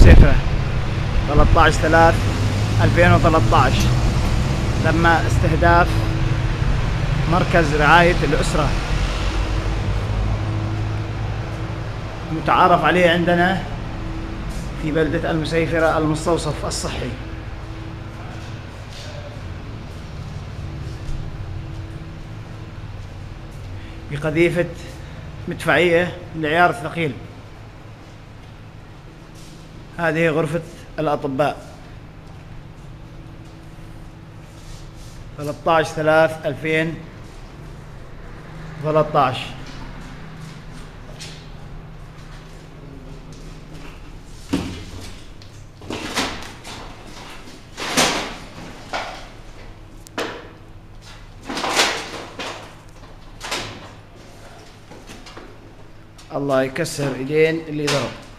المسيفة 13 3 2013 تم استهداف مركز رعاية الأسرة. متعارف عليه عندنا في بلدة المسيفرة المستوصف الصحي. بقذيفة مدفعية لعيار الثقيل هذه غرفة الأطباء. 13 3 2013 الله يكسر إيدين اللي ضرب.